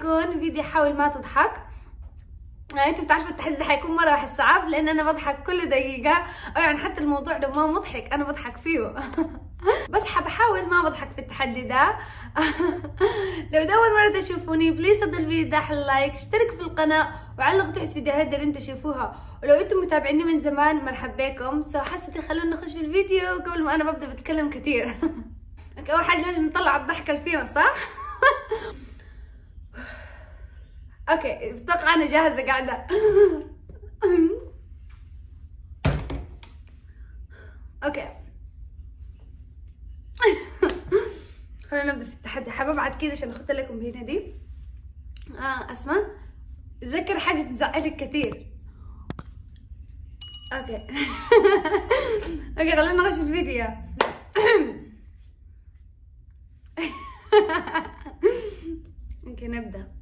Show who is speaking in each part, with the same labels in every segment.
Speaker 1: حيكون فيديو حاول ما تضحك. يعني أنتوا بتعرفوا التحدي حيكون مرة واحد صعب لأن أنا بضحك كل دقيقة. أو يعني حتى الموضوع ده ما مضحك أنا بضحك فيه. بس حبحاول ما بضحك في التحدي ده. لو ده أول مرة تشوفوني please أدوا الفيديو ده like اشتركوا في القناة وعلقوا تحت فيديوهات اللي أنتوا تشوفوها. ولو أنتم متابعيني من زمان مرحبا بكم. so هسي خلونا نخش في الفيديو قبل ما أنا ببدأ بتكلم كثير أول حاجة لازم نطلع الضحكة اللي صح؟ okay أتوقع أنا جاهزة قاعدة. okay. خلينا نبدأ في التحدي. حابة ابعد كده عشان اخد لكم هنا دي؟ آه اسمع تذكر حاجة تزعلك كثير أوكي. okay خلينا نخش في الفيديو. أوكي نبدأ.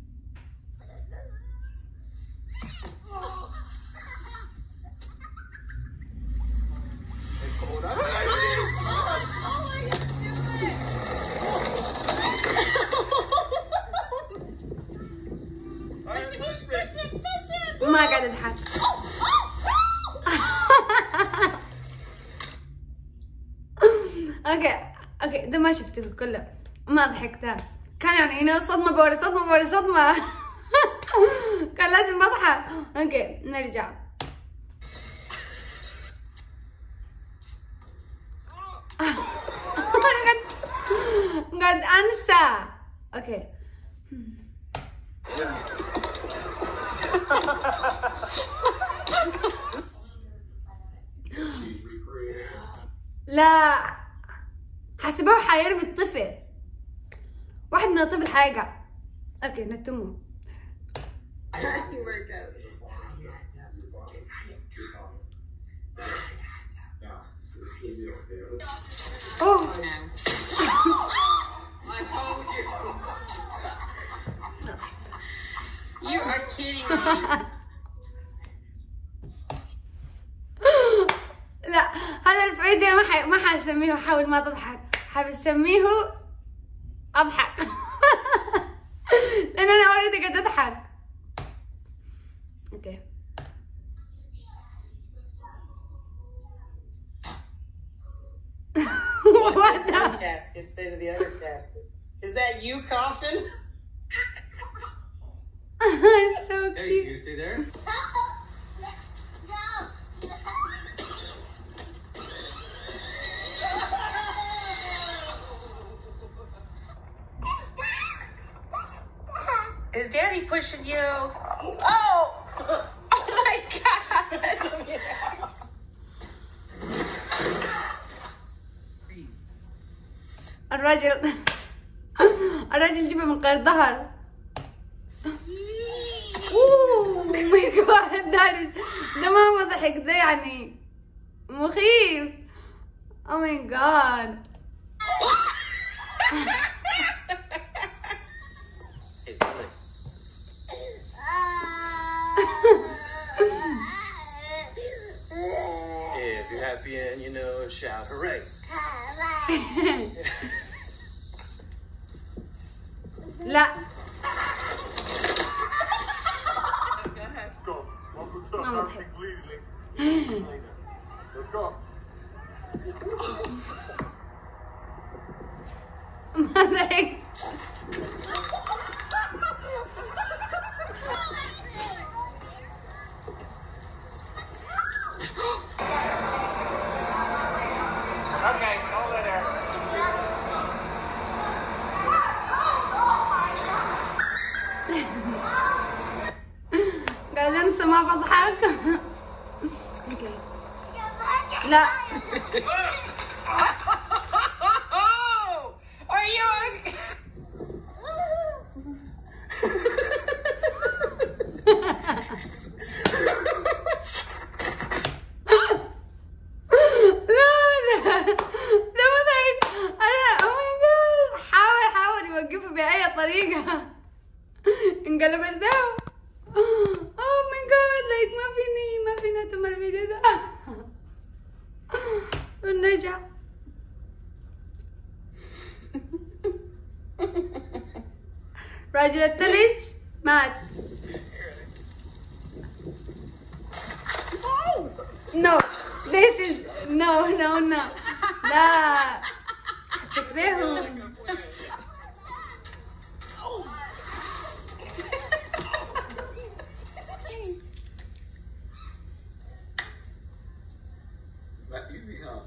Speaker 1: okay okay ده ما شفته كله. ما ضحكت كان يعني هنا صدمة ورا صدمة ورا صدمة كان لازم اضحك okay نرجع. قد أنسى. okay. لا. حسبوه حيرمي الطفل واحد من الطفل حيقع أوكي نتمه
Speaker 2: أوه.
Speaker 1: لا هذا الفيديو. ما حسميه حاول ما تضحك حبسميه اضحك لان انا اوريدي قاعد اضحك اوكي
Speaker 2: What
Speaker 1: What
Speaker 2: did
Speaker 1: the-
Speaker 2: one casket say to the other casket? Is that you coughing?
Speaker 1: so
Speaker 3: Hey,
Speaker 1: cute
Speaker 3: you stay there?
Speaker 2: Is Daddy pushing you? Oh! Oh my God!
Speaker 1: الراجل الراجل جيبه من غير ظهر oh my God ده ما مضحك ده يعني مخيف
Speaker 3: oh my God happy and you know it, shout hooray.
Speaker 1: Hooray!
Speaker 4: Let's
Speaker 1: Rajrathalich, math. No, this is, no, no, no. La,
Speaker 3: se easy, huh?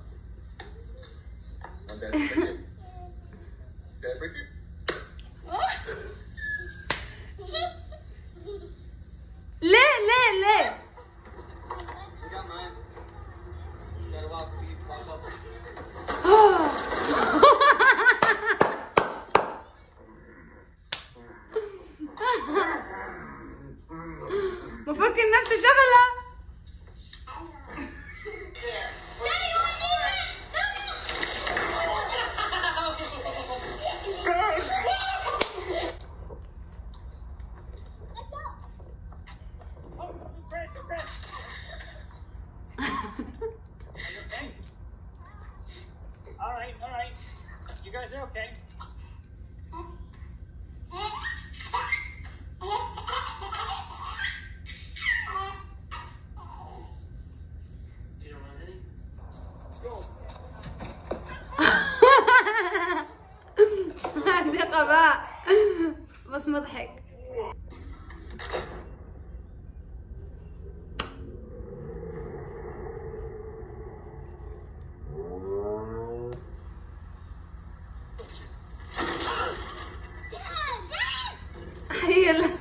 Speaker 1: هي ال-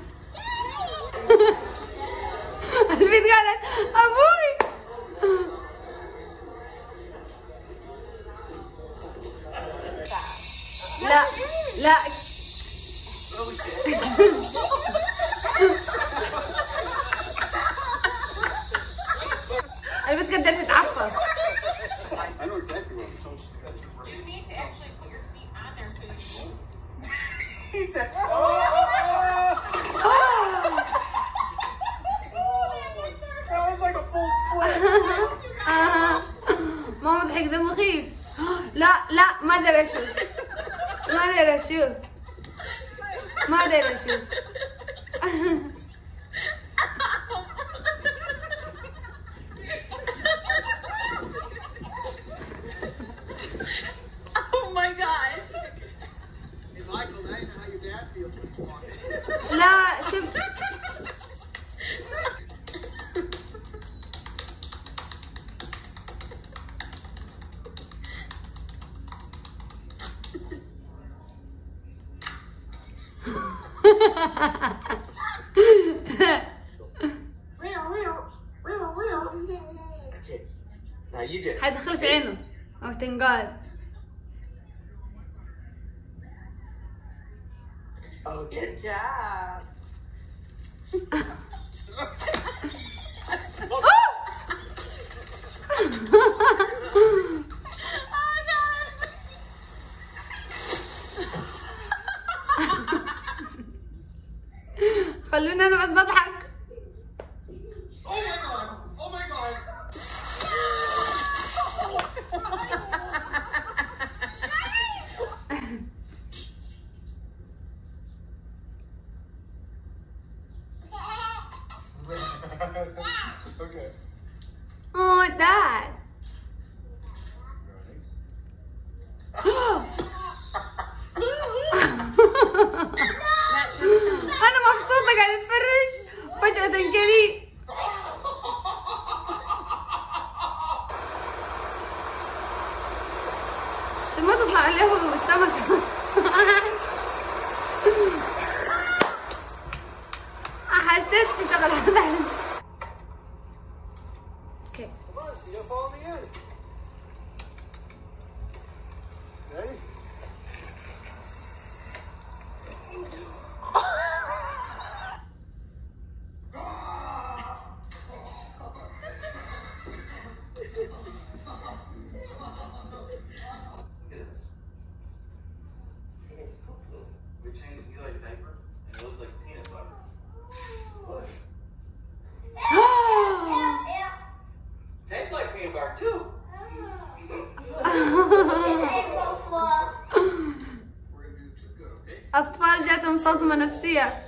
Speaker 1: البنت قالت أبوي لا لا البنت قدرت تتعفص
Speaker 3: I know exactly what I'm supposed to
Speaker 5: You need to actually put your feet on there so you
Speaker 1: لا لا ما ادري أشوف ما ادري
Speaker 3: أشوف
Speaker 1: حيدخل في عينه. أو تنقال
Speaker 3: Okay.
Speaker 5: job.
Speaker 1: خلوني أنا بس بضحك
Speaker 3: Oh my god! Oh my god! okay.
Speaker 1: اوه داد أنا مبسوطة قاعدة أتفرج. فجأة كذي
Speaker 3: peanut butter too. أطفال جاتهم
Speaker 1: صدمة نفسية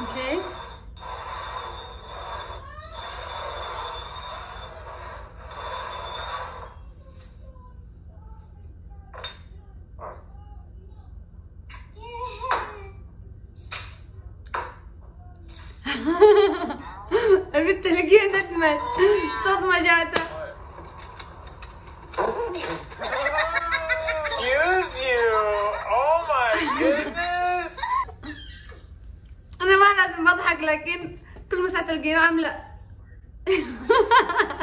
Speaker 1: أوكي البنت تلاقيها ندمت صدمة جاتها
Speaker 4: Excuse you! Oh my goodness!
Speaker 1: أنا ما لازم بضحك لكن كل ما ساعة تلقيني عاملة.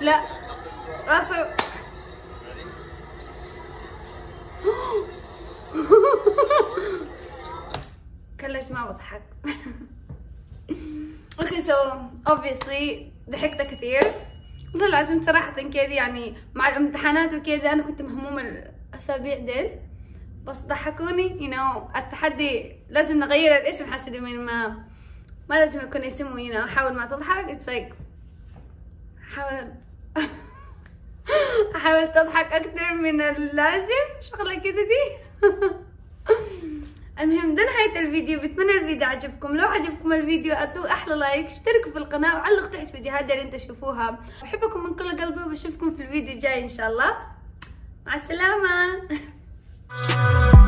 Speaker 1: لا. راسه? كلش ما بضحك okay so obviously ضحكت كثير من اللازم صراحة كذا يعني مع الامتحانات وكذا أنا كنت مهمومة الاسابيع ديل. بس ضحكوني you know, التحدي لازم نغير الاسم حسب من ما ما لازم يكون اسمه you know, حاول ما تضحك. it's like حاول احاول تضحك أكثر من اللازم. شغلة كده دي. المهم ده نهاية الفيديو. بتمنى الفيديو عجبكم. لو عجبكم الفيديو أدوا أحلى like. اشتركوا في القناة وعلقوا تحت فيديوهات اللي انت تشوفوها. بحبكم من كل قلبي وبشوفكم في الفيديو الجاي إن شاء الله. مع السلامة.